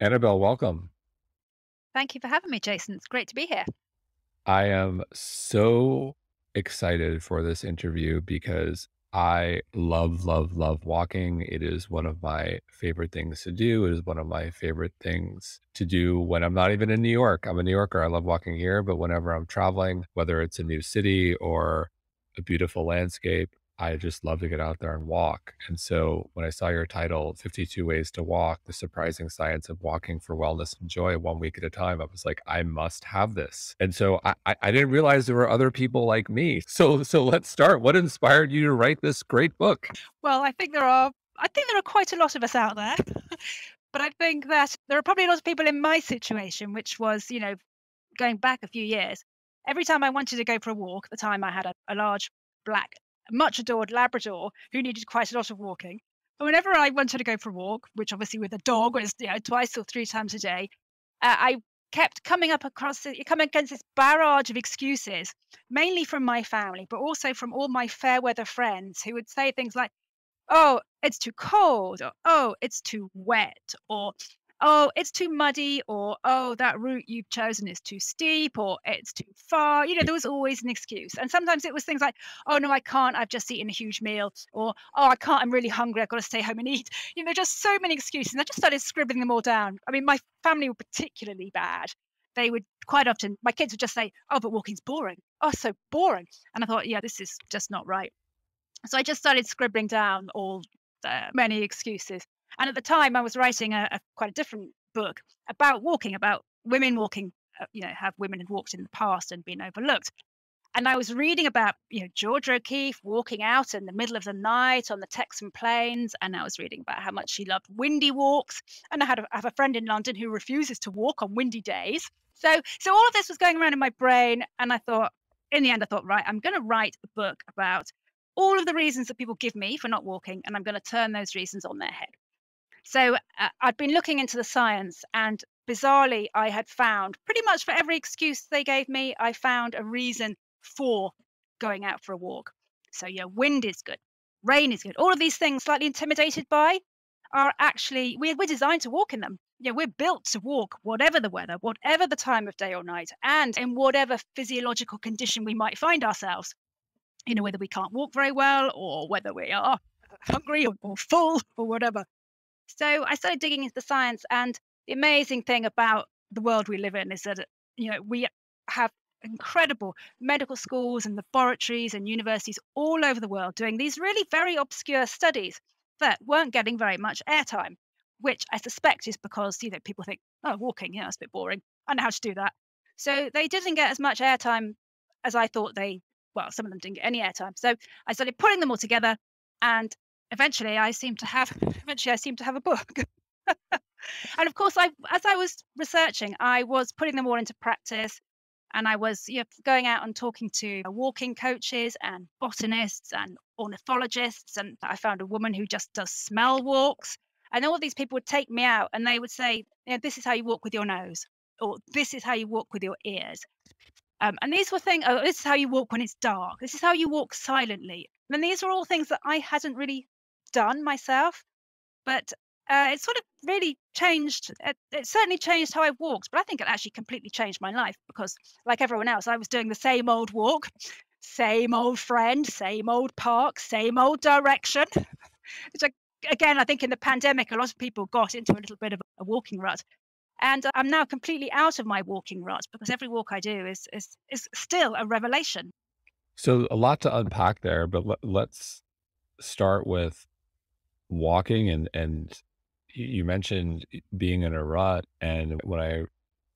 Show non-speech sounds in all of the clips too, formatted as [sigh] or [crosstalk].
Annabel, welcome. Thank you for having me, Jason. It's great to be here. I am so excited for this interview because I love, love, love walking. It is one of my favorite things to do. It is one of my favorite things to do when I'm not even in New York. I'm a New Yorker. I love walking here, but whenever I'm traveling, whether it's a new city or a beautiful landscape, I just love to get out there and walk. And so when I saw your title, 52 Ways to Walk, the surprising science of walking for wellness and joy one week at a time, I was like, I must have this. And so I, I didn't realize there were other people like me. So so let's start. What inspired you to write this great book? Well, I think there are I think there are quite a lot of us out there. [laughs] but I think that there are probably a lot of people in my situation, which was, you know, going back a few years. Every time I wanted to go for a walk, at the time I had a, a large black much adored Labrador who needed quite a lot of walking. And whenever I wanted to go for a walk, which obviously with a dog was you know, twice or three times a day, uh, I kept coming up across, coming against this barrage of excuses, mainly from my family, but also from all my fair weather friends who would say things like, oh, it's too cold, or oh, it's too wet, or oh, it's too muddy, or oh, that route you've chosen is too steep, or it's too far. You know, there was always an excuse. And sometimes it was things like, oh, no, I can't, I've just eaten a huge meal, or oh, I can't, I'm really hungry, I've got to stay home and eat. You know, just so many excuses. And I just started scribbling them all down. I mean, my family were particularly bad. They would quite often, my kids would just say, oh, but walking's boring. Oh, so boring. And I thought, yeah, this is just not right. So I just started scribbling down all the many excuses. And at the time, I was writing a, a quite a different book about walking, about women walking. Uh, you know, have women have walked in the past and been overlooked. And I was reading about you know Georgia O'Keeffe walking out in the middle of the night on the Texan plains, and I was reading about how much she loved windy walks. And I had a, I have a friend in London who refuses to walk on windy days. So so all of this was going around in my brain, and I thought, in the end, I thought, right, I'm going to write a book about all of the reasons that people give me for not walking, and I'm going to turn those reasons on their head. So uh, I'd been looking into the science, and bizarrely, I had found pretty much for every excuse they gave me, I found a reason for going out for a walk. So, yeah, wind is good, rain is good. All of these things, slightly intimidated by, are actually, we're, we're designed to walk in them. Yeah, we're built to walk whatever the weather, whatever the time of day or night, and in whatever physiological condition we might find ourselves. You know, whether we can't walk very well or whether we are hungry or, or full or whatever. So I started digging into the science, and the amazing thing about the world we live in is that you know we have incredible medical schools and laboratories and universities all over the world doing these really very obscure studies that weren't getting very much airtime, which I suspect is because you know people think, oh, walking, yeah, that's a bit boring. I know how to do that. So they didn't get as much airtime as I thought they. Well, some of them didn't get any airtime. So I started putting them all together, and eventually I seem to have [laughs] eventually I seem to have a book. [laughs] and of course, I as I was researching, I was putting them all into practice, and I was you know, going out and talking to walking coaches and botanists and ornithologists, and I found a woman who just does smell walks. And all these people would take me out, and they would say, you know, "This is how you walk with your nose," or "This is how you walk with your ears." Um, and these were things. Oh, this is how you walk when it's dark. This is how you walk silently. And these are all things that I hadn't really done myself, but uh, it sort of really changed. It, it, certainly changed how I walked, but I think it actually completely changed my life because, like everyone else, I was doing the same old walk, same old friend, same old park, same old direction. [laughs] Which, again, I think in the pandemic, a lot of people got into a little bit of a walking rut. And I'm now completely out of my walking rut because every walk I do is is is still a revelation. So a lot to unpack there, but let, let's start with walking and and you mentioned being in a rut and when i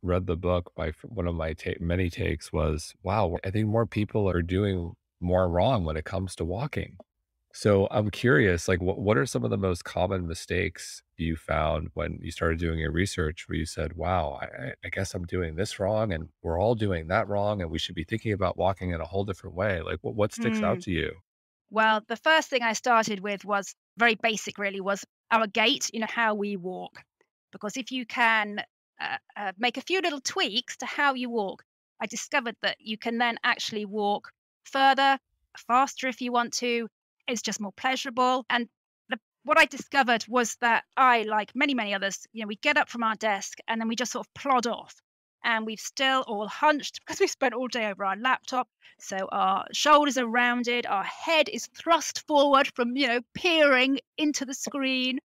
read the book my one of my ta- many takes was wow i think more people are doing more wrong when it comes to walking. So i'm curious like what, what are some of the most common mistakes you found when you started doing your research where you said wow I, I guess i'm doing this wrong and we're all doing that wrong and we should be thinking about walking in a whole different way. Like what, what sticks mm. out to you well, the first thing I started with was very basic, really, was our gait, you know, how we walk. Because if you can uh, uh, make a few little tweaks to how you walk, I discovered that you can then actually walk further, faster if you want to. It's just more pleasurable. And the what I discovered was that I, like many, many others, you know, we get up from our desk and then we just sort of plod off. And we've still all hunched because we've spent all day over our laptop. So our shoulders are rounded, our head is thrust forward from, you know, peering into the screen.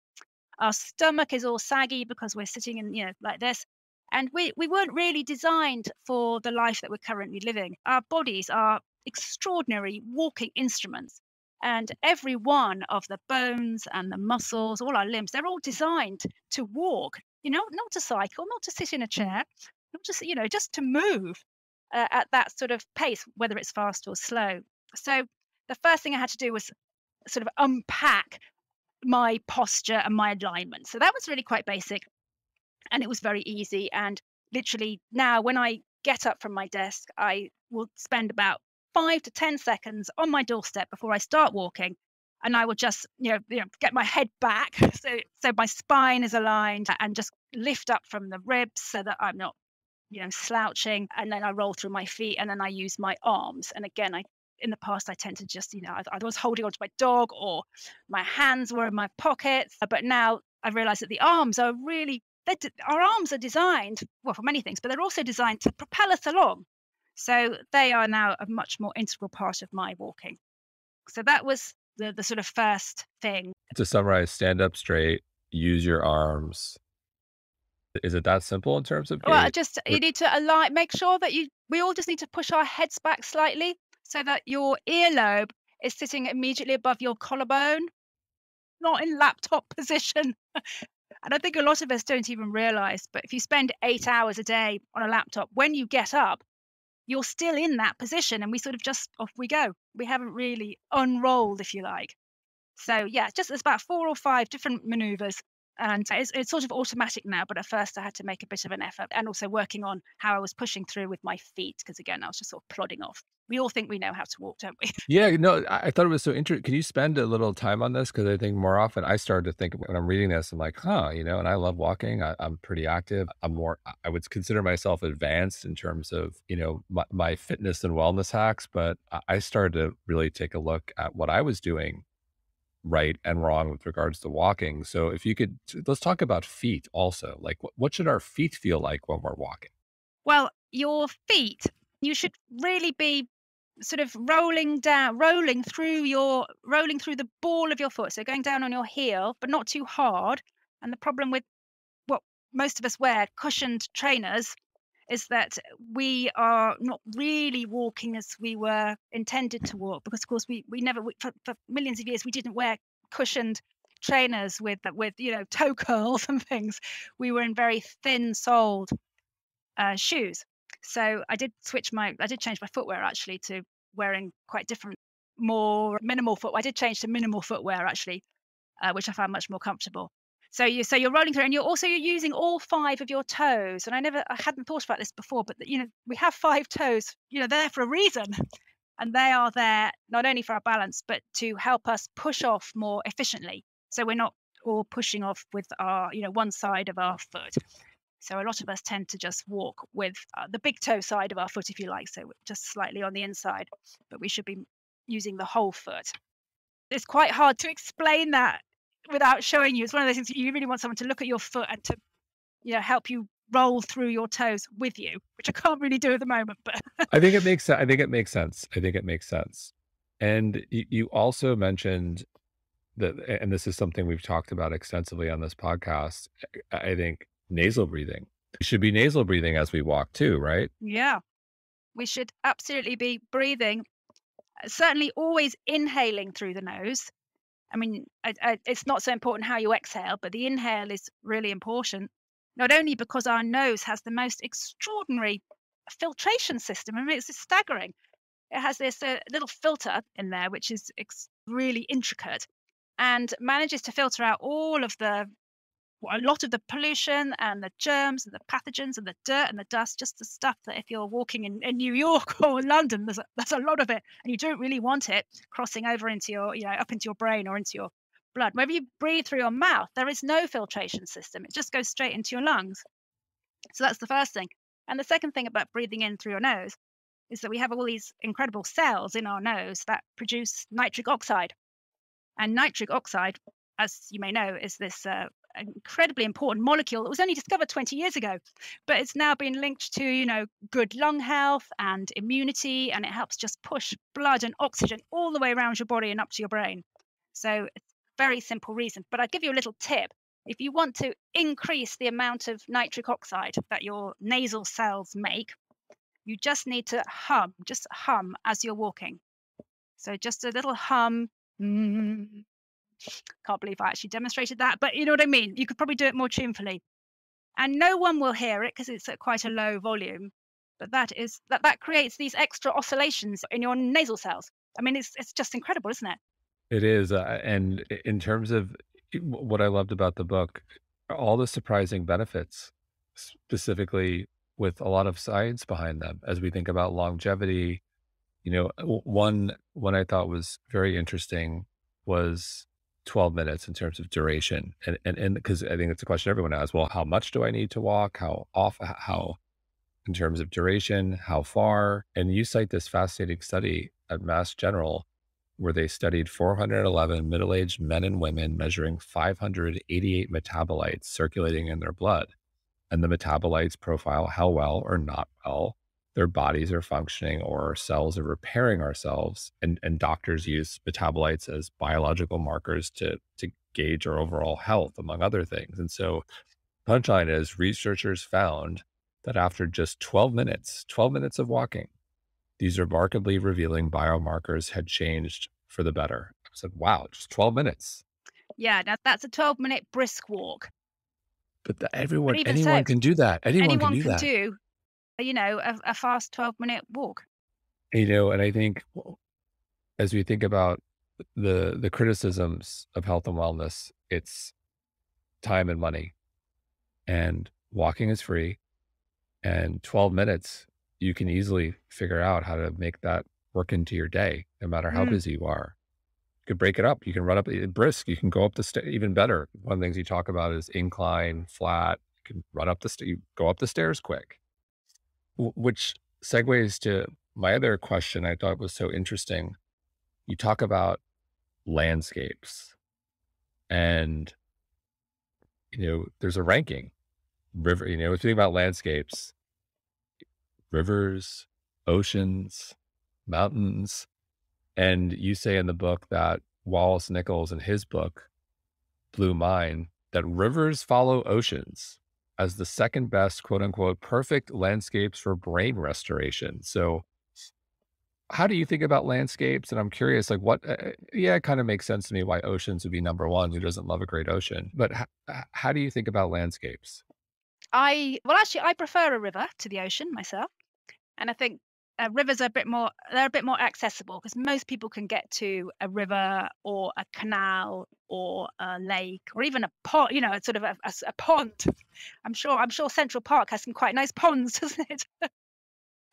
Our stomach is all saggy because we're sitting in, you know, like this. And we, we weren't really designed for the life that we're currently living. Our bodies are extraordinary walking instruments. And every one of the bones and the muscles, all our limbs, they're all designed to walk, you know, not to cycle, not to sit in a chair, not just, you know, just to move uh, at that sort of pace, whether it's fast or slow. So the first thing I had to do was sort of unpack my posture and my alignment. So that was really quite basic and it was very easy. And literally now, when I get up from my desk, I will spend about five to 10 seconds on my doorstep before I start walking. And I will just, you know, you know, get my head back [laughs] so so my spine is aligned and just lift up from the ribs so that I'm not, you know, slouching. And then I roll through my feet and then I use my arms. And again, I in the past I tend to just, you know, I, I was holding onto my dog or my hands were in my pockets. But now I realize that the arms are really our arms are designed well for many things, but they're also designed to propel us along. So they are now a much more integral part of my walking. So that was the the sort of first thing. To summarize, stand up straight, use your arms. Is it that simple in terms of? Well, just you need to align. Make sure that you. We all just need to push our heads back slightly so that your earlobe is sitting immediately above your collarbone, not in laptop [laughs] position. And I think a lot of us don't even realize, but if you spend eight mm. hours a day on a laptop, when you get up, you're still in that position and we sort of just off we go. We haven't really unrolled, if you like. So yeah, just there's about four or five different maneuvers and it's, it's sort of automatic now but at first i had to make a bit of an effort and also working on how i was pushing through with my feet because again i was just sort of plodding off. We all think we know how to walk don't we? [laughs] Yeah no i thought it was so interesting can you spend a little time on this? Because i think more often i started to think when i'm reading this i'm like huh you know and i love walking I, am pretty active i'm more i would consider myself advanced in terms of you know my, my fitness and wellness hacks but i started to really take a look at what i was doing right and wrong with regards to walking. So if you could, let's talk about feet also. Like what, what should our feet feel like when we're walking? Well, your feet, you should really be sort of rolling down, rolling through your, rolling through the ball of your foot. So going down on your heel, but not too hard. And the problem with what most of us wear, cushioned trainers, is that we are not really walking as we were intended to walk because of course we we never for, for millions of years we didn't wear cushioned trainers with with you know [laughs] toe curls and things. We were in very thin soled uh, shoes. So i did switch my i did change my footwear actually to wearing quite different more minimal foot i did change to minimal footwear actually uh, which i found much more comfortable so you so you're rolling through, and you're also you're using all five of your toes. And I never I hadn't thought about this before, but you know we have five toes. You know they're there for a reason, and they are there not only for our balance but to help us push off more efficiently. So we're not all pushing off with our you know one side of our foot. So a lot of us tend to just walk with uh, the big toe side of our foot, if you like, so just slightly on the inside, but we should be using the whole foot. It's quite hard to explain that without showing you. It's one of those things that you really want someone to look at your foot and to, you know, help you roll through your toes with you, which I can't really do at the moment. But [laughs] I think it makes sense. I think it makes sense. I think it makes sense. And you also mentioned that, and this is something we've talked about extensively on this podcast. I think nasal breathing. We should be nasal breathing as we walk too, right? Yeah. We should absolutely be breathing, uh, certainly always inhaling through the nose I mean, I, I, it's not so important how you exhale, but the inhale is really important. Not only because our nose has the most extraordinary filtration system. I mean, it's staggering. It has this uh, little filter in there, which is really intricate and manages to filter out all of the a lot of the pollution and the germs and the pathogens and the dirt and the dust, just the stuff that if you're walking in, in New York [laughs] or London, there's a, there's a lot of it, and you don't really want it crossing over into your, you know, up into your brain or into your blood. Whenever you breathe through your mouth, there is no filtration system. It just goes straight into your lungs. So that's the first thing. And the second thing about breathing in through your nose is that we have all these incredible cells in our nose that produce nitric oxide. And nitric oxide as you may know, is this uh, incredibly important molecule that was only discovered 20 years ago, but it's now been linked to, you know, good lung health and immunity, and it helps just push blood and oxygen all the way around your body and up to your brain. So it's very simple reason. But I'll give you a little tip. If you want to increase the amount of nitric oxide that your nasal cells make, you just need to hum, just hum as you're walking. So just a little hum. Mm, can't believe I actually demonstrated that, but you know what I mean? You could probably do it more tunefully. And no one will hear it because it's at quite a low volume. But that is that that creates these extra oscillations in your nasal cells. I mean, it's it's just incredible, isn't it? It is, uh, and in terms of what I loved about the book, all the surprising benefits, specifically with a lot of science behind them, as we think about longevity. You know, one one I thought was very interesting was 12 minutes in terms of duration. And and and because I think it's a question everyone has. Well, how much do I need to walk? How off how in terms of duration, how far? And you cite this fascinating study at Mass General where they studied 411 middle-aged men and women measuring 588 metabolites circulating in their blood. And the metabolites profile how well or not well their bodies are functioning or our cells are repairing ourselves. And, and doctors use metabolites as biological markers to, to gauge our overall health, among other things. And so, punchline is researchers found that after just 12 minutes, 12 minutes of walking, these remarkably revealing biomarkers had changed for the better. I said, wow, just 12 minutes. Yeah, now that's a 12 minute brisk walk. But the, everyone, but anyone so, can do that. Anyone, anyone can do can that. Do you know, a, a fast 12 minute walk. You know, and I think as we think about the the criticisms of health and wellness, it's time and money. And walking is free. And 12 minutes, you can easily figure out how to make that work into your day, no matter how mm. busy you are. You could break it up. You can run up eh, brisk. You can go up the sta- even better. One of the things you talk about is incline, flat. You can run up the st- you go up the stairs quick which segues to my other question I thought was so interesting. You talk about landscapes and you know there's a ranking river you know if you think about landscapes rivers oceans mountains and you say in the book that wallace nichols in his book blue mind that rivers follow oceans as the second best, quote unquote, perfect landscapes for brain restoration. So, how do you think about landscapes? And I'm curious, like, what, uh, yeah, it kind of makes sense to me why oceans would be number one. Who doesn't love a great ocean? But h- how do you think about landscapes? I, well, actually, I prefer a river to the ocean myself. And I think uh, rivers are a bit more they're a bit more accessible because most people can get to a river or a canal or a lake or even a pond you know sort of a, a, a pond. [laughs] I'm sure i'm sure central park has some quite nice ponds [laughs] doesn't it?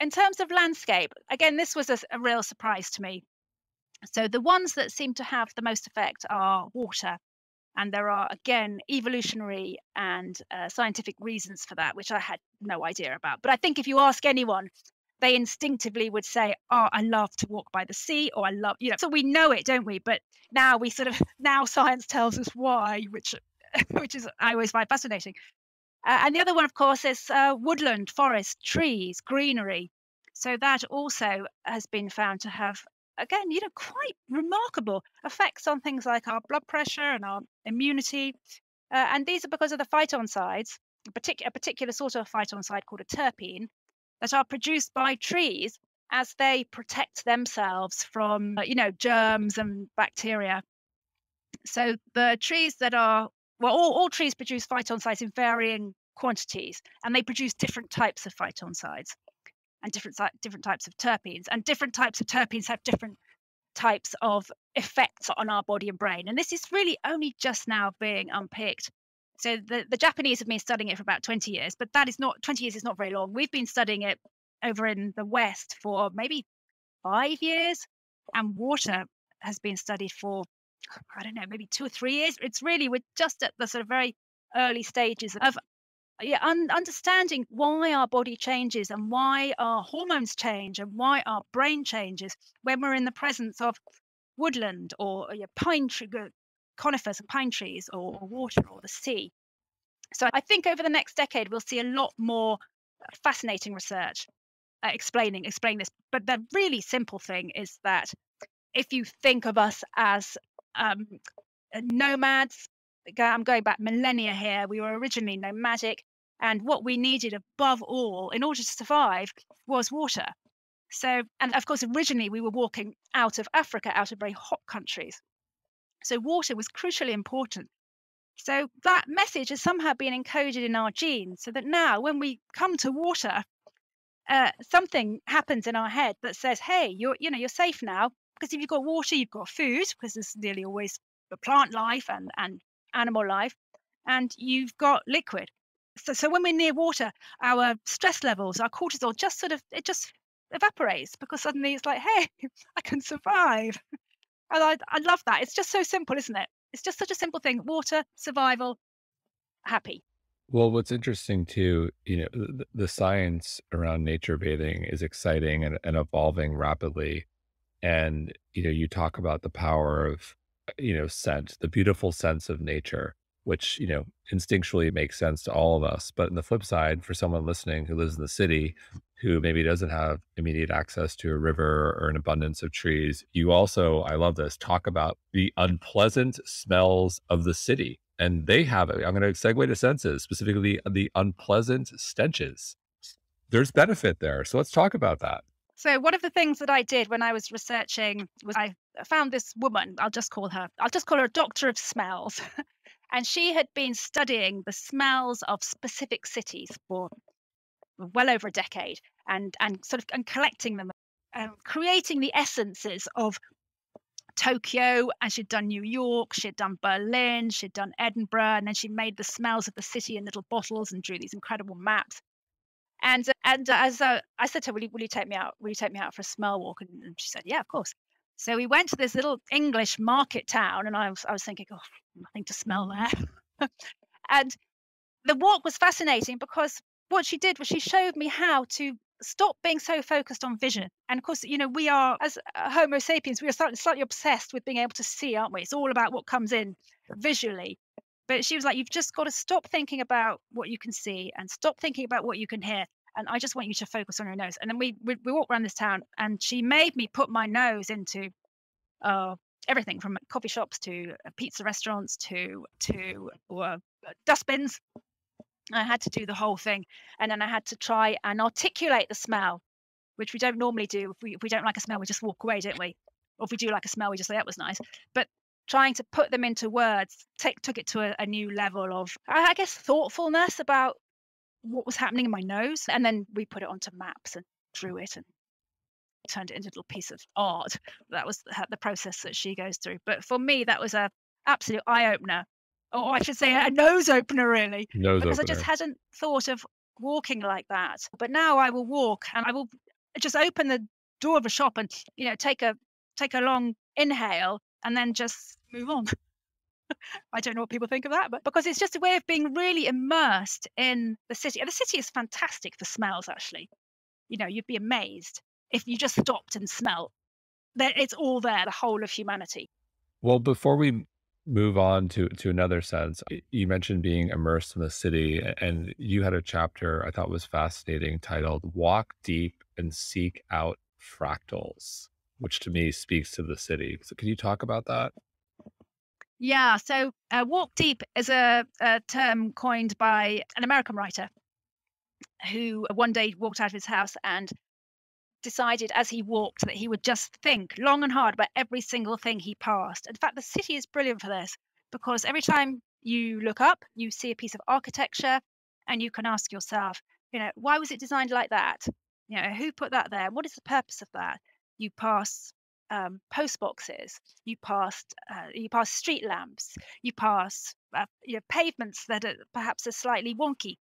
In terms of landscape again this was a, a real surprise to me. So the ones that seem to have the most effect are water and there are again evolutionary and uh, scientific reasons for that which i had no idea about. But i think if you ask anyone they instinctively would say, Oh, I love to walk by the sea, or I love, you know, so we know it, don't we? But now we sort of, [laughs] now science tells us why, which, [laughs] which is, I always find fascinating. Uh, and the other one, of course, is uh, woodland, forest, trees, greenery. So that also has been found to have, again, you know, quite remarkable effects on things like our blood pressure and our immunity. Uh, and these are because of the phytoncides, a, partic- a particular sort of phytoncide called a terpene, that are produced by trees as they protect themselves from, uh, you know, germs and bacteria. So the trees that are, well, all, all trees produce phytoncides in varying quantities, and they produce different types of phytoncides and different different types of terpenes. And different types of terpenes have different types of effects on our body and brain. And this is really only just now being unpicked so the, the Japanese have been studying it for about 20 years, but that is not 20 years is not very long. We've been studying it over in the West for maybe five years, and water has been studied for I don't know, maybe two or three years. It's really we're just at the sort of very early stages of yeah, un- understanding why our body changes and why our hormones change and why our brain changes when we're in the presence of woodland or yeah, pine tree, conifers and pine trees or, or water or the sea. So I think over the next decade, we'll see a lot more fascinating research uh, explaining explain this. But the really simple thing is that if you think of us as um, uh, nomads, I'm going back millennia here. We were originally nomadic, and what we needed above all in order to survive was water. So, and of course, originally we were walking out of Africa, out of very hot countries. So, water was crucially important. So, that message has somehow been encoded in our genes so that now when we come to water, uh, something happens in our head that says, hey, you're, you know, you're safe now. Because if you've got water, you've got food, because there's nearly always plant life and, and animal life, and you've got liquid. So, so when we're near water, our stress levels, our cortisol just sort of, it just evaporates because suddenly it's like, hey, [laughs] I can survive. And I, I love that. It's just so simple, isn't it? It's just such a simple thing. Water, survival, happy. Well, what's interesting too, you know, the, the science around nature bathing is exciting and, and evolving rapidly. And, you know, you talk about the power of, you know, scent, the beautiful sense of nature which you know instinctually makes sense to all of us but on the flip side for someone listening who lives in the city who maybe doesn't have immediate access to a river or an abundance of trees you also i love this talk about the unpleasant smells of the city and they have it. I'm going to segue to senses specifically the unpleasant stenches. There's benefit there so let's talk about that. So one of the things that I did when I was researching was I found this woman, I'll just call her, I'll just call her a doctor of smells. [laughs] And she had been studying the smells of specific cities for well over a decade and, and sort of and collecting them, um, creating the essences of Tokyo, and she'd done New York, she'd done Berlin, she'd done Edinburgh, and then she made the smells of the city in little bottles and drew these incredible maps. And and as uh, I said to her, will you, will you take me out? Will you take me out for a smell walk? And, and she said, yeah, of course. So we went to this little English market town, and I was, I was thinking, oh, nothing to smell there. [laughs] and the walk was fascinating because what she did was she showed me how to stop being so focused on vision. And of course, you know, we are, as Homo sapiens, we are slightly, slightly obsessed with being able to see, aren't we? It's all about what comes in visually. But she was like, you've just got to stop thinking about what you can see and stop thinking about what you can hear and I just want you to focus on your nose. And then we we, we walked around this town, and she made me put my nose into uh, everything from coffee shops to uh, pizza restaurants to to uh, dustbins. I had to do the whole thing, and then I had to try and articulate the smell, which we don't normally do. If we if we don't like a smell, we just walk away, don't we? Or if we do like a smell, we just say that was nice. But trying to put them into words take, took it to a, a new level of, I guess, thoughtfulness about what was happening in my nose. And then we put it onto maps and drew it and turned it into a little piece of art. That was the process that she goes through. But for me, that was a absolute eye opener. Or I should say a um nose opener, really. Nose because opener. I just hadn't thought of walking like that. But now I will walk and I will just open the door of a shop and, you know, take a take a long inhale and then just move on. [laughs] I don't know what people think of that, but because it's just a way of being really immersed in the city. And the city is fantastic for smells, actually. You know, you'd be amazed if you just stopped and smelled. It's all there, the whole of humanity. Well, before we move on to to another sense, you mentioned being immersed in the city, and you had a chapter I thought was fascinating titled "Walk Deep and Seek Out Fractals," which to me speaks to the city. So, can you talk about that? Yeah, so uh, walk deep is a, a term coined by an American writer who one day walked out of his house and decided as he walked that he would just think long and hard about every single thing he passed. In fact, the city is brilliant for this because every time you look up, you see a piece of architecture and you can ask yourself, you know, why was it designed like that? You know, who put that there? What is the purpose of that? You pass um, post boxes, you pass uh, you pass street lamps, you pass uh, you know, pavements that are perhaps are slightly wonky.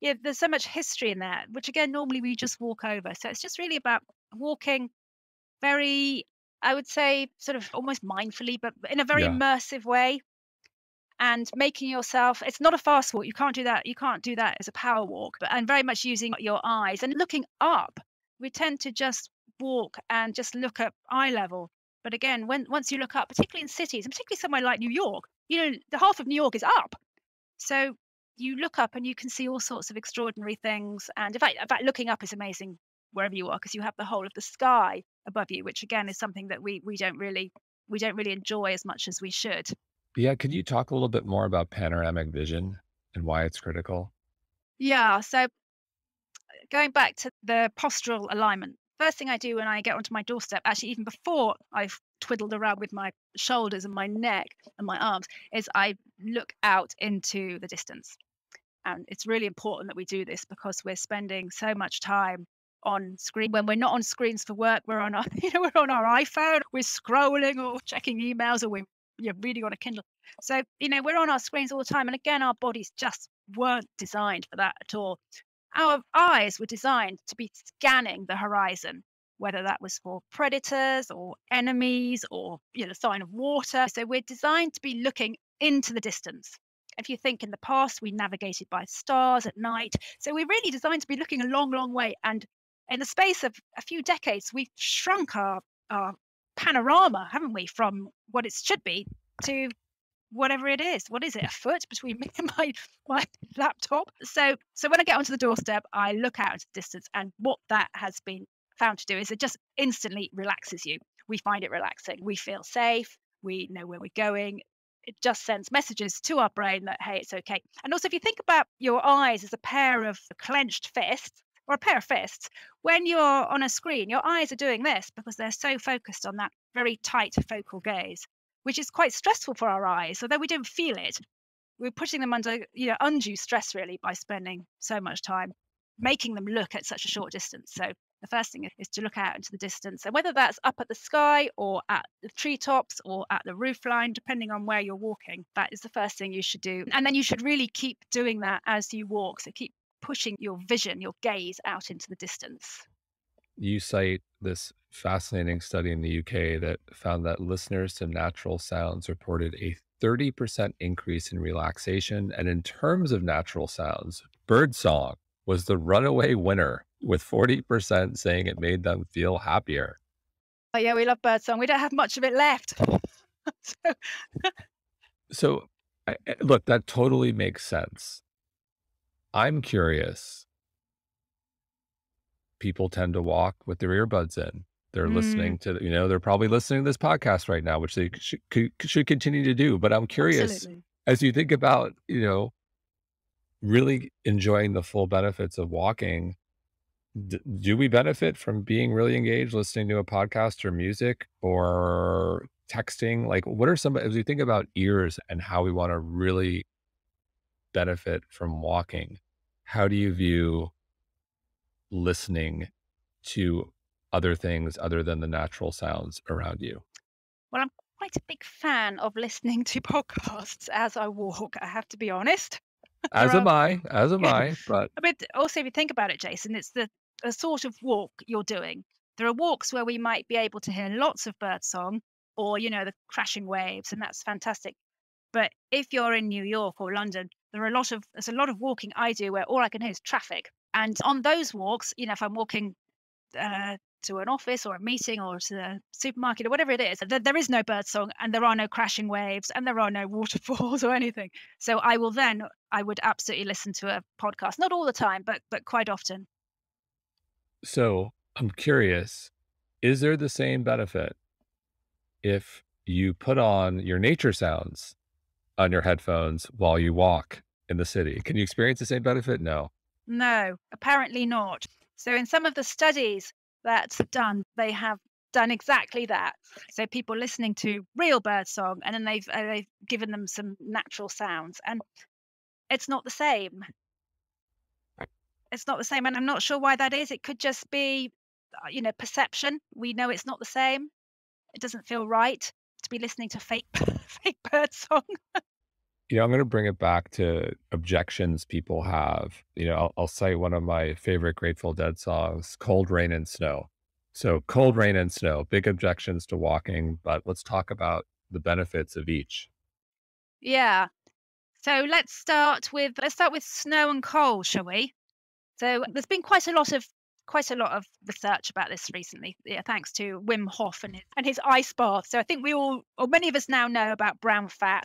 Yeah, there's so much history in there, which again normally we just walk over. So it's just really about walking very, I would say, sort of almost mindfully, but in a very Yeah. immersive way, and making yourself. It's not a fast walk. You can't do that. You can't do that as a power walk, but and very much using your eyes and looking up. We tend to just walk and just look at eye level. But again, when once you look up, particularly in cities, and particularly somewhere like New York, you know, the half of New York is up. So you look up and you can see all sorts of extraordinary things. And in fact, in fact looking up is amazing wherever you are because you have the whole of the sky above you, which again is something that we we don't really we don't really enjoy as much as we should. Yeah, could you talk a little bit more about panoramic vision and why it's critical? Yeah, so uh, going back to the postural alignment, first thing I do when I get onto my doorstep, actually even before I've twiddled around with my shoulders and my neck and my arms, is I look out into the distance. And it's really important that we do this because we're spending so much time on screen when we're not on screens for work we're on our [laughs] you know we're on our iphone we're scrolling or checking emails or we're you know, reading on a kindle. So you know we're on our screens all the time and again our bodies just weren't designed for that at all. Our eyes were designed to be scanning the horizon whether that was for predators or enemies or you know sign of water. So we're designed to be looking into the distance if you think in the past we navigated by stars at night so we're really designed to be looking a long long way and in the space of a few decades, we've shrunk our, our panorama, haven't we, from what it should be to whatever it is. What is it? A foot between [laughs] me and my my laptop. So so when I get onto the doorstep, I look out into the distance, and what that has been found to do is it just instantly relaxes you. We find it relaxing. We feel safe. We know where we're going. It just sends messages to our brain that hey, it's okay. And also, if you think about your eyes as a pair of clenched fists, or a pair of fists, when you're on a screen, your eyes are doing this because they're so focused on that very tight focal gaze, which is quite stressful for our eyes. Although we don't feel it, we're putting them under you know undue stress really by spending so much time making them look at such a short distance. So the first thing is to look out into the distance, and whether that's up at the sky or at the treetops or at the roof line, depending on where you're walking, that is the first thing you should do. And then you should really keep doing that as you walk. So keep pushing your vision, your gaze out into the distance. You cite this fascinating study in the UK that found that listeners to natural sounds reported a 30% increase in relaxation. And in terms of natural sounds, birdsong was the runaway winner, with 40% saying it made them feel happier. Oh, yeah, we love birdsong. We don't have much of it left. [laughs] so, so I, look, that totally makes sense. I'm curious. People tend to walk with their earbuds in. They're mm. listening to, you know, they're probably listening to this podcast right now, which they should, should continue to do. But I'm curious Absolutely. as you think about, you know, really enjoying the full benefits of walking. D- do we benefit from being really engaged, listening to a podcast or music or texting? Like, what are some, as we think about ears and how we want to really benefit from walking? how do you view listening to other things other than the natural sounds around you? Well, I'm quite a big fan of listening [laughs] to podcasts as I walk, I have to be honest. As am I, as am [laughs] I. But but also if you think about it, Jason, it's the a sort of walk you're doing. There are walks where we might be able to hear lots of birdsong or, you know, the crashing waves, and that's fantastic. But if you're in New York or London, there are a lot of there's a lot of walking I do where all I can hear is traffic. And on those walks, you know, if I'm walking uh, to an office or a meeting or to the supermarket or whatever it is, there, there is no bird song and there are no crashing waves and there are no [laughs] waterfalls or anything. So I will then I would absolutely listen to a podcast, not all the time, but but quite often. So I'm curious, is there the same benefit if you put on your nature sounds on your headphones while you walk in the city. Can you experience the same benefit? No. No, apparently not. So, in some of the studies that's done, they have done exactly that. So, people listening to real bird song, and then they've uh, they've given them some natural sounds, and it's not the same. It's not the same, and I'm not sure why that is. It could just be, uh, you know, perception. We know it's not the same. It doesn't feel right to be listening to fake [laughs] fake bird song. you know, I'm going to bring it back to objections people have. You know, I'll, I'll cite one of my favorite Grateful Dead songs, "Cold Rain and Snow." So, cold rain and snow, big objections to walking, but let's talk about the benefits of each. Yeah. So let's start with let's start with snow and cold, shall we? So there's been quite a lot of quite a lot of research about this recently. Yeah, thanks to Wim Hof and his, and his ice bath. So I think we all, or many of us now know about brown fat,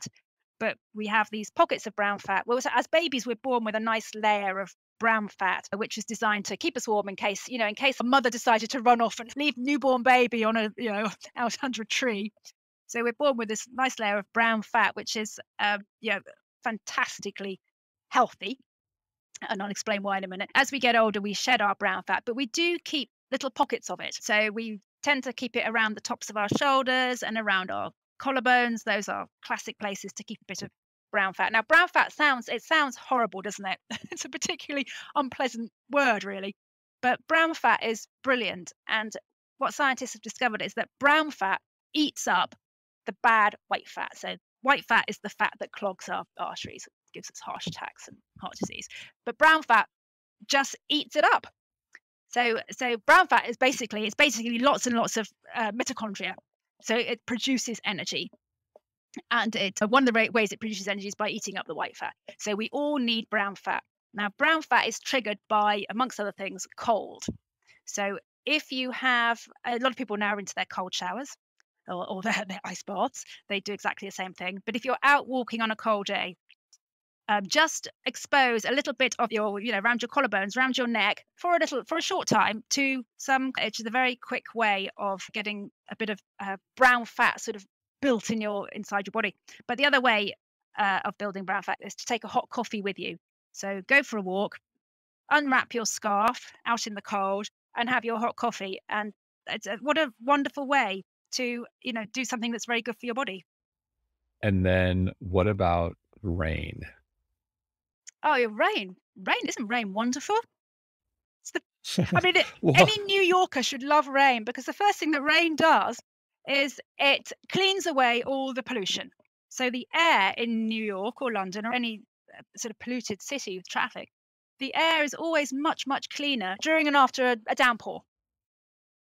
but we have these pockets of brown fat. Well, as babies, we're born with a nice layer of brown fat, which is designed to keep us warm in case, you know, in case a mother decided to run off and [laughs] leave newborn baby on a, you know, [laughs] out under a tree. So we're born with this nice layer of brown fat, which is, uh, you know, fantastically healthy. And I'll explain why in a minute. As we get older, we shed our brown fat, but we do keep little pockets of it. So we tend to keep it around the tops of our shoulders and around our collarbones. Those are classic places to keep a bit of brown fat. Now, brown fat sounds it sounds horrible, doesn't it? [laughs] it's a particularly unpleasant word, really. But brown fat is brilliant, and what scientists have discovered is that brown fat eats up the bad white fat. So white fat is the fat that clogs our arteries, gives us heart attacks and heart disease. But brown fat just eats it up. So so brown fat is basically it's basically lots and lots of uh, mitochondria. So it produces energy. And it, one of the ways it produces energy is by eating up the white fat. So we all need brown fat. Now, brown fat is triggered by, amongst other things, cold. So if you have a lot of people now are into their cold showers or, or their, their ice baths, they do exactly the same thing. But if you're out walking on a cold day, um, just expose a little bit of your, you know, around your collarbones, around your neck for a little, for a short time to some, which is a very quick way of getting a bit of uh, brown fat sort of built in your inside your body. But the other way uh, of building brown fat is to take a hot coffee with you. So go for a walk, unwrap your scarf out in the cold, and have your hot coffee. And it's a, what a wonderful way to you know do something that's very good for your body. And then what about rain? Oh, rain! Rain isn't rain wonderful? The, I mean, it, [laughs] any New Yorker should love rain because the first thing that rain does is it cleans away all the pollution. So the air in New York or London or any uh, sort of polluted city with traffic, the air is always much, much cleaner during and after a, a downpour.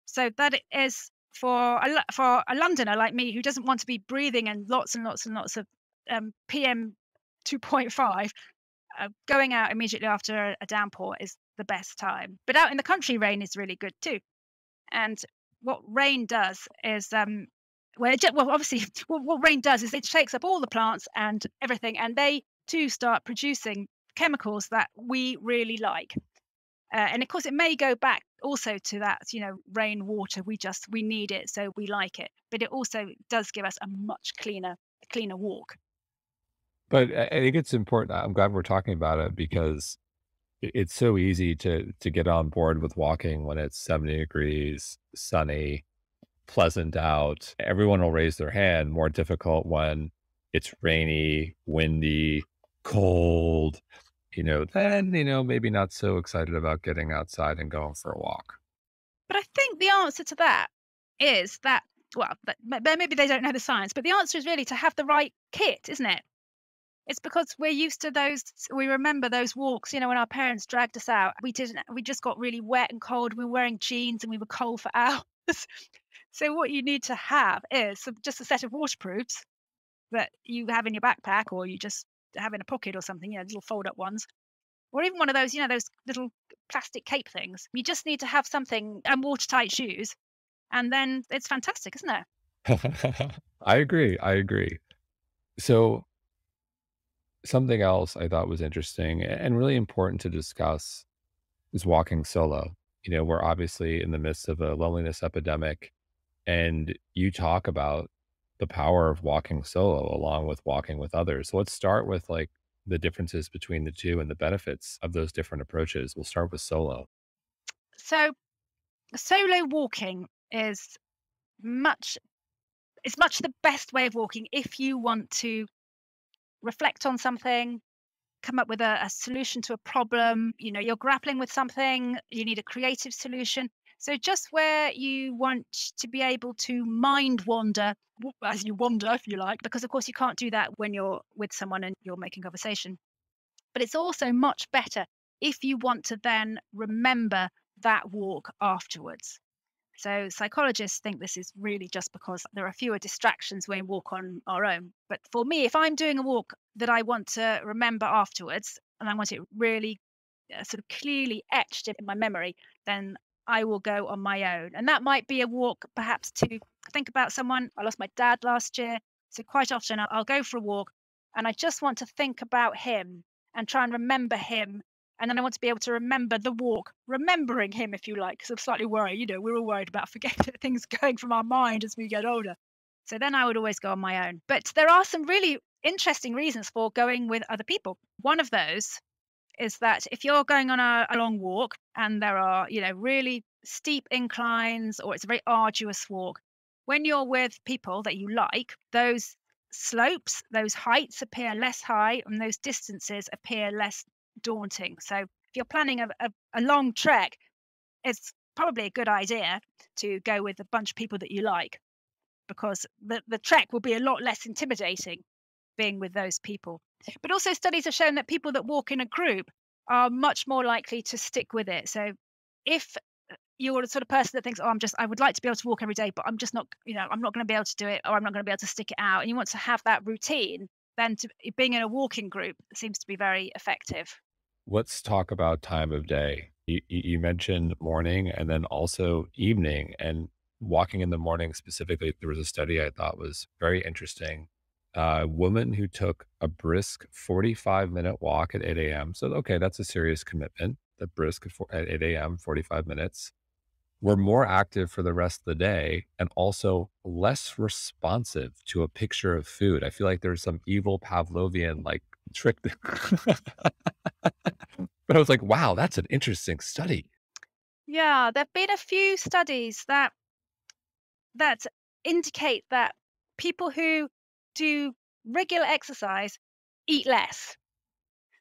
So that is for a, for a Londoner like me who doesn't want to be breathing in lots and lots and lots of um, PM 2.5, uh, going out immediately after a, a downpour is the best time. But out in the country, rain is really good too. And what rain does is um, well, it, well, obviously, [laughs] what, what rain does is it shakes up all the plants and everything, and they too start producing chemicals that we really like. Uh, and of course, it may go back also to that, you know, rain water. We just we need it, so we like it. But it also does give us a much cleaner, cleaner walk. But I think it's important. I'm glad we're talking about it because it's so easy to to get on board with walking when it's 70 degrees, sunny, pleasant out. Everyone will raise their hand. More difficult when it's rainy, windy, cold. You know, then you know maybe not so excited about getting outside and going for a walk. But I think the answer to that is that well, maybe they don't know the science, but the answer is really to have the right kit, isn't it? It's because we're used to those. We remember those walks. You know, when our parents dragged us out, we didn't. We just got really wet and cold. We were wearing jeans and we were cold for [laughs] hours. so what you need to have is just a set of waterproofs that you have in your backpack, or you just have in a pocket or something. You know, little fold-up ones, or even one of those. You know, those little plastic cape things. You just need to have something and watertight shoes, and then it's fantastic, isn't it? [laughs] I agree. I agree. So something else I thought was interesting and really important to discuss is walking solo. You know, we're obviously in the midst of a loneliness epidemic, and you talk about the power of walking solo along with walking with others. So let's start with like the differences between the two and the benefits of those different approaches. We'll start with solo. So, solo walking is much it's much the best way of walking if you want to reflect on something come up with a, a, solution to a problem you know you're grappling with something you need a creative solution so just where you want to be able to mind wander as you wander if you like because of course you can't do that when you're with someone and you're making conversation but it's also much better if you want to then remember that walk afterwards so psychologists think this is really just because there are fewer distractions when we walk on our own. But for me, if I'm doing a walk that I want to remember afterwards and I want it really uh, sort of clearly etched in my memory, then I will go on my own. And that might be a walk, perhaps to think about someone. I lost my dad last year. So quite often I'll, go for a walk and I just want to think about him and try and remember him. And then I want to be able to remember the walk, remembering him, if you like, because I'm slightly worried. You know, we're all worried about [laughs] forgetting things going from our mind as we get older. So then I would always go on my own. But there are some really interesting reasons for going with other people. One of those is that if you're going on a, a long walk and there are, you know, really steep inclines or it's a very arduous walk, when you're with people that you like, those slopes, those heights appear less high and those distances appear less daunting. So if you're planning a, a, a long trek, it's probably a good idea to go with a bunch of people that you like because the, the trek will be a lot less intimidating being with those people. But also, studies have shown that people that walk in a group are much more likely to stick with it. So, if uh, you're the sort of person that thinks, oh, I'm just, I would like to be able to walk every day, but I'm just not, you know, I'm not going to be able to do it, or I'm not going to be able to stick it out, and you want to have that routine, then to, being in a walking group seems to be very effective. Let's talk about time of day. You, you mentioned morning and then also evening, and walking in the morning specifically. There was a study I thought was very interesting a woman who took a brisk 45 minute walk at 8 a.m. So, okay, that's a serious commitment. The brisk at 8 a.m., 45 minutes, were more active for the rest of the day and also less responsive to a picture of food. I feel like there's some evil Pavlovian like trick. [laughs] but I was like, wow, that's an interesting study. Yeah, there've been a few studies that that indicate that people who do regular exercise, eat less.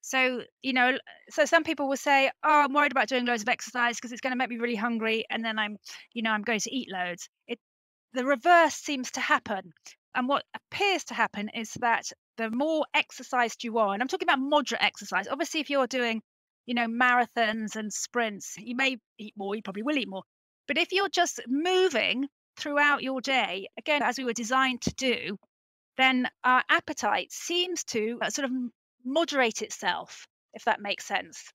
So, you know, so some people will say, Oh, I'm worried about doing loads of exercise because it's going to make me really hungry. And then I'm, you know, I'm going to eat loads. It, the reverse seems to happen. And what appears to happen is that the more exercised you are, and I'm talking about moderate exercise. Obviously, if you're doing, you know, marathons and sprints, you may eat more, you probably will eat more. But if you're just moving throughout your day, again, as we were designed to do, then our appetite seems to uh, sort of moderate itself, if that makes sense.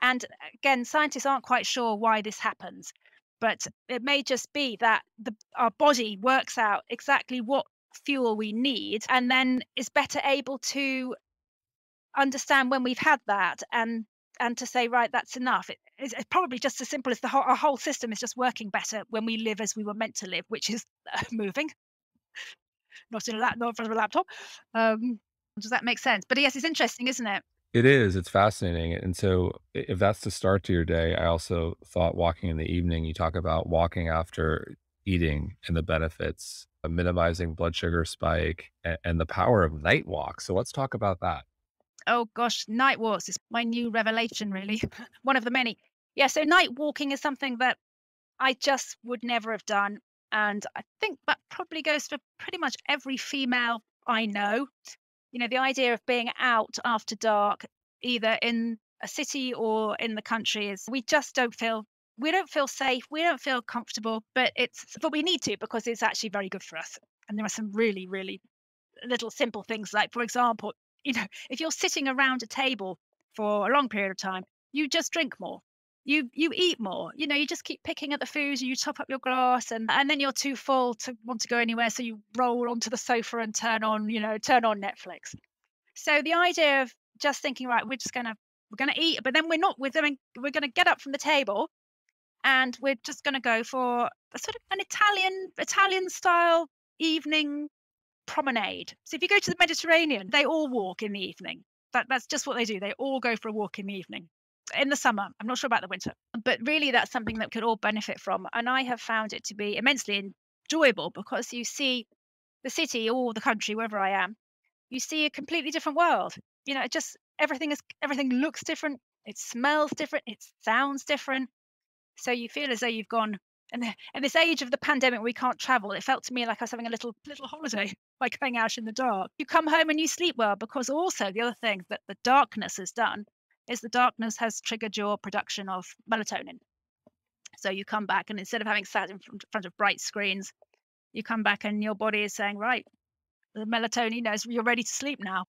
And uh, again, scientists aren't quite sure why this happens, but it may just be that the, our body works out exactly what fuel we need and then is better able to understand when we've had that and and to say right that's enough it, it's, probably just as simple as the whole our whole system is just working better when we live as we were meant to live which is uh, [laughs] moving not in a lap, not in front of a laptop. Um, does that make sense? But yes, it's interesting, isn't it? It is. It's fascinating. And so, if that's the start to your day, I also thought walking in the evening, you talk about walking after eating and the benefits of minimizing blood sugar spike and, and the power of night walks. So, let's talk about that. Oh, gosh, night walks is my new revelation, really. [laughs] One of the many. Yeah. So, night walking is something that I just would never have done and I think that probably goes for pretty much every female I know. You know, the idea of being out after dark, either in a city or in the country, is we just don't feel we don't feel safe, we don't feel comfortable, but it's but we need to because it's actually very good for us. And there are some really, really little simple things like, for example, you know, if you're sitting around a table for a long period of time, you just drink more you you eat more. You know you just keep picking at the food you top up your glass and and then you're too full to want to go anywhere so you roll onto the sofa and turn on you know turn on netflix. So the idea of just thinking right we're just gonna we're gonna eat but then we're not we're doing we're gonna get up from the table and we're just gonna go for a sort of an italian italian style evening promenade. So if you go to the mediterranean they all walk in the evening. That, that's just what they do. They all go for a walk in the evening in the summer. I'm not sure about the winter, but really that's something that could all benefit from. And I have found it to be immensely enjoyable because you see the city or the country, wherever I am, you see a completely different world. You know, it just everything is everything looks different, it smells different, it sounds different. So you feel as though you've gone and in this age of the pandemic we can't travel it felt to me like i was having a little little holiday [laughs] by going out in the dark you come home and you sleep well because also the other thing that the darkness has done is the darkness has triggered your production of melatonin. So you come back, and instead of having sat in front of bright screens, you come back and your body is saying, right, the melatonin knows you're ready to sleep now.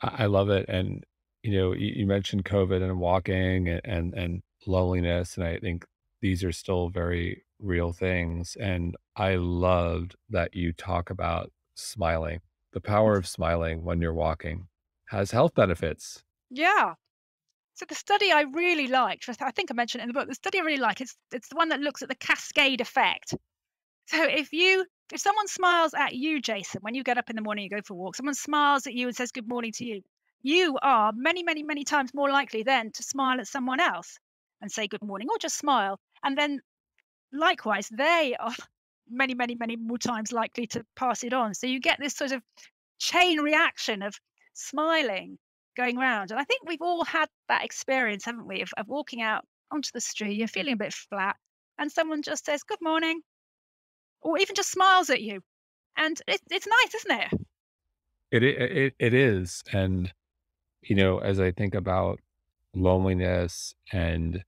I love it. And you know, you, mentioned COVID and walking and, and and loneliness, and I think these are still very real things. And I loved that you talk about smiling. The power of smiling when you're walking has health benefits. Yeah. So the study I really liked, I think I mentioned it in the book, the study I really like, it's it's the one that looks at the cascade effect. So if you if someone smiles at you, Jason, when you get up in the morning, you go for a walk, someone smiles at you and says good morning to you, you are many, many, many times more likely then to smile at someone else and say good morning or just smile. And then likewise, they are [laughs] many, many, many more times likely to pass it on. So you get this sort of chain reaction of smiling going around. And I think we've all had that experience, haven't we, of, of walking out onto the street, you're feeling a bit flat, and someone just says, Good morning, or even just smiles at you. And it, it's nice, isn't it? It, it it is, and you know, as I think about loneliness and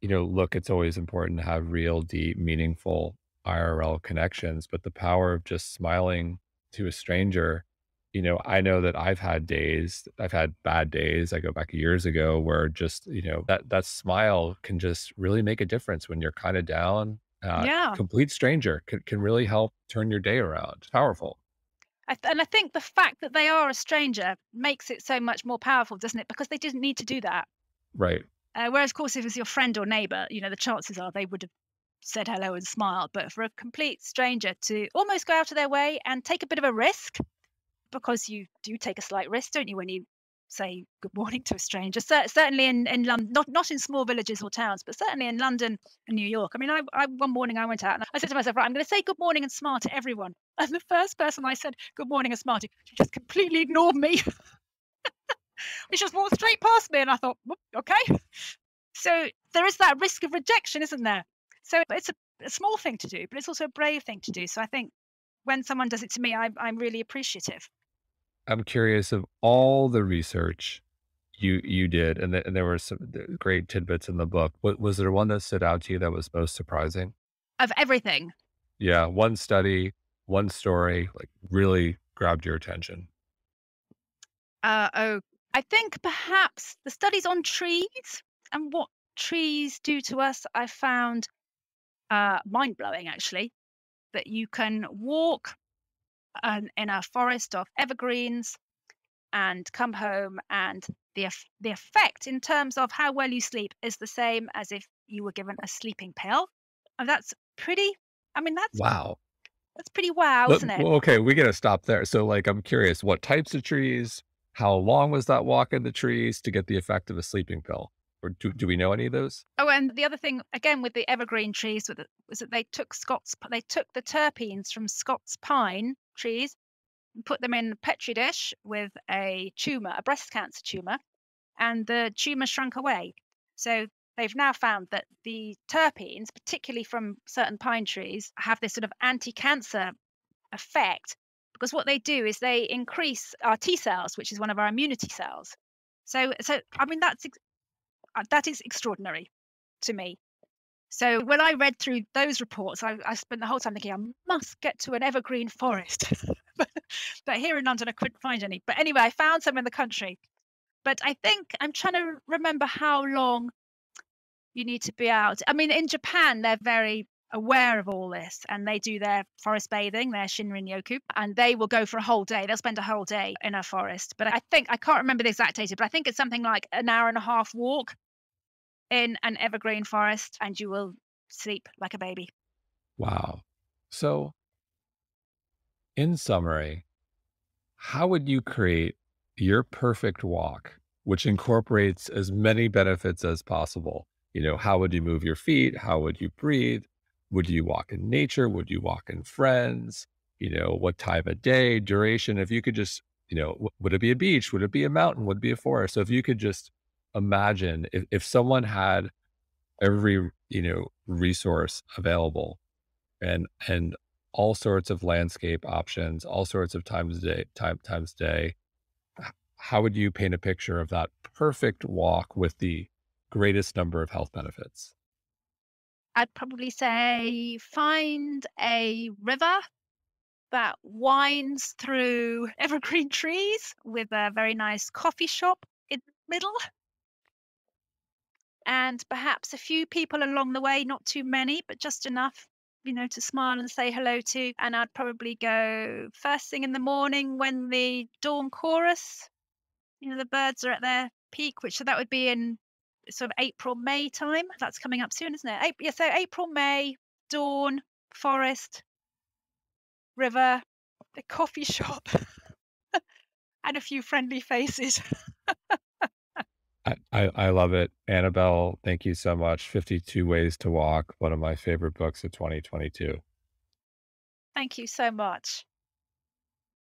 you know, look, it's always important to have real, deep, meaningful IRL connections, but the power of just smiling to a stranger, you know, I know that I've had days, I've had bad days. I go back years ago where just, you know, that that smile can just really make a difference when you're kind of down. Uh, Yeah. complete stranger can, can really help turn your day around. Powerful. I th- and I think the fact that they are a stranger makes it so much more powerful, doesn't it? Because they didn't need to do that. Right. Uh, whereas, of course, if it was your friend or neighbour, you know, the chances are they would have said hello and smiled. But for a complete stranger to almost go out of their way and take a bit of a risk, because you do take a slight risk, don't you, when you say good morning to a stranger? Cer- certainly in, in London, not, not in small villages or towns, but certainly in London and New York. I mean, I, I one morning I went out and I said to myself, right, I'm going to say good morning and smile to everyone. And the first person I said good morning and smile to, she just completely ignored me. [laughs] she just walked straight past me, and I thought, okay. So there is that risk of rejection, isn't there? So it's a, a small thing to do, but it's also a brave thing to do. So I think when someone does it to me, I'm, I'm really appreciative. I'm curious of all the research you you did, and, th- and there were some great tidbits in the book. What was there one that stood out to you that was most surprising? Of everything, Yeah, one study, one story, like really grabbed your attention. uh, oh, I think perhaps the studies on trees and what trees do to us, I found uh, mind blowing actually. That you can walk an, in a forest of evergreens and come home and the the effect in terms of how well you sleep is the same as if you were given a sleeping pill and that's pretty i mean that's Wow. that's pretty wow But, isn't it okay, we got to stop there. So, like, I'm curious, what types of trees? How long was that walk in the trees to get the effect of a sleeping pill? Or do, do we know any of those? oh and the other thing again with the evergreen trees was that was that they took scots they took the terpenes from scots pine trees and put them in a petri dish with a tumor a breast cancer mm. tumor and the tumor shrunk away so they've now found that the terpenes particularly from certain pine trees have this sort of anti-cancer effect because what they do is they increase our T cells, which is one of our immunity cells. So, so I mean that's Uh, that is extraordinary to me. So when I read through those reports, I, I spent the whole time thinking I must get to an evergreen forest, [laughs] but, but here in London I couldn't find any. But anyway, I found some in the country. But I think I'm trying to remember how long you need to be out. I mean, in Japan, they're very aware of all this and they do their forest bathing, their Shinrin Yoku, and they will go for a whole day. They'll spend a whole day in a forest. But I think, I can't remember the exact data, but I think it's something like an hour and a half walk in an evergreen forest and you will sleep like a baby. Wow. So, in summary, how would you create your perfect walk, which incorporates as many benefits as possible? You know, how would you move your feet? How would you breathe? Would you walk in nature? Would you walk in friends? You know, what time of day, duration? If you could just, you know, would it be a beach? Would it be a mountain? Would it be a forest? So if you could just imagine if, if someone had every, you know, resource available and and all sorts of landscape options, all sorts of times a day, time times day. How would you paint a picture of that perfect walk with the greatest number of health benefits? I'd probably say find a river that winds through [laughs] evergreen trees with a very nice coffee shop in the middle. And perhaps a few people along the way, not too many, but just enough, you know, to smile and say hello to. And I'd probably go first thing in the morning when the dawn chorus, you know, the birds are at their peak, which so that would be in sort of April, May time. That's coming up soon, isn't it? April, yeah, so April, May, dawn, forest, river, the coffee [laughs] shop, and a few friendly faces. I, I, I love it. Annabel, thank you so much. 52 Ways to Walk, one of my favorite books of 2022. Thank you so much.